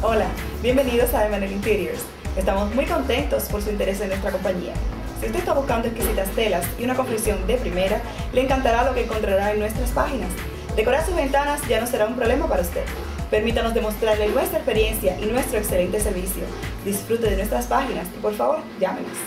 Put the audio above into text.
Hola, bienvenidos a Emanuel Interiors. Estamos muy contentos por su interés en nuestra compañía. Si usted está buscando exquisitas telas y una confección de primera, le encantará lo que encontrará en nuestras páginas. Decorar sus ventanas ya no será un problema para usted. Permítanos demostrarle nuestra experiencia y nuestro excelente servicio. Disfrute de nuestras páginas y por favor, llámenos.